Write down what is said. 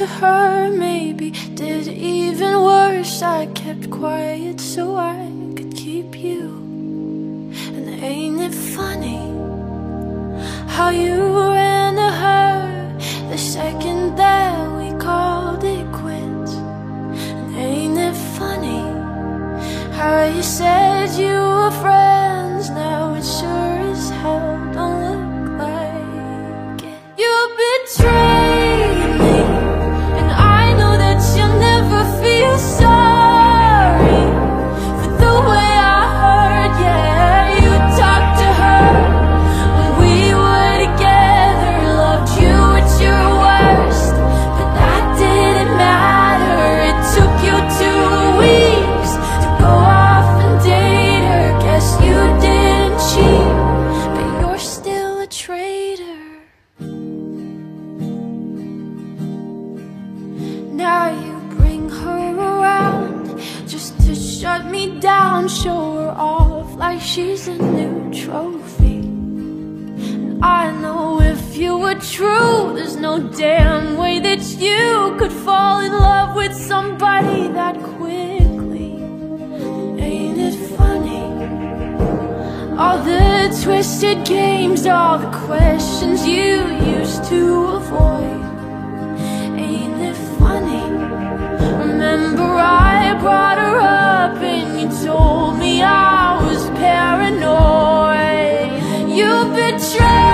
to her, maybe did even worse. I kept quiet so I could keep you. And ain't it funny how you ran to her the second that we called it quits? And ain't it funny how you said down, show her off like she's a new trophy. And I know if you were true, there's no damn way that you could fall in love with somebody that quickly. Ain't it funny? All the twisted games, all the questions you used to avoid. Ain't it funny? Remember I betrayed.